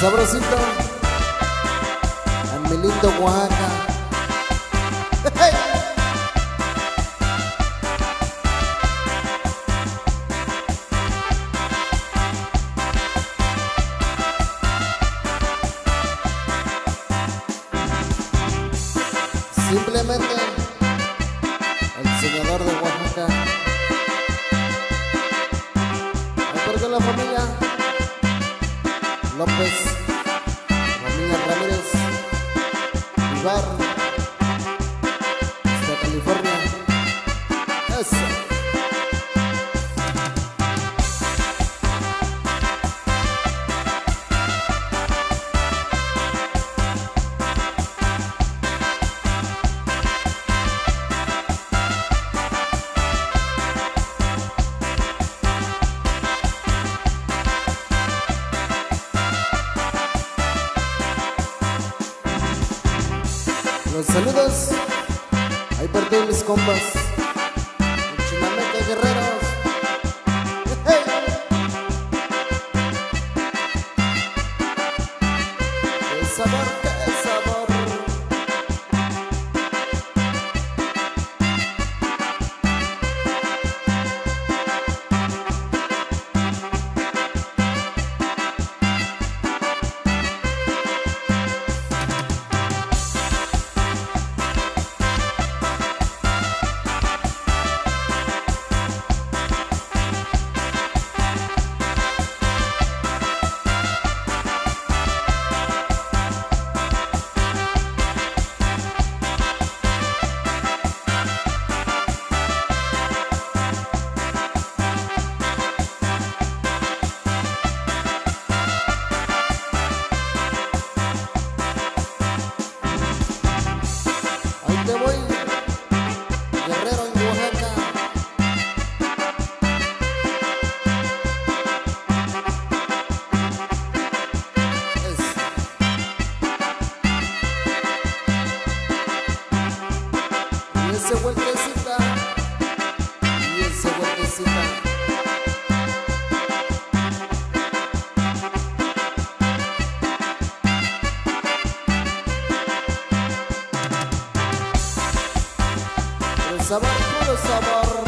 Sabrosito. En mi lindo Oaxaca. Simplemente el senador de Oaxaca. Ay, porque la familia López, familia Ramírez, Vivar, Los saludos ahí por todos mis compas. Chinameca Guerreros. ¡Hey! ¡Qué sabor, qué sabor! Ese vueltecita, y ese vueltecita. Sabor, puro sabor.